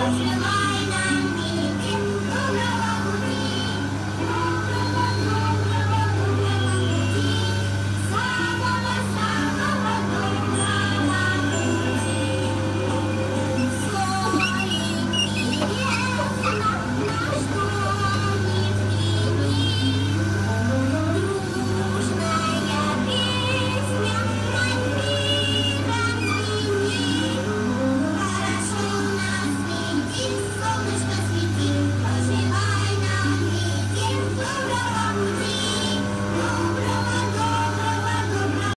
Let's.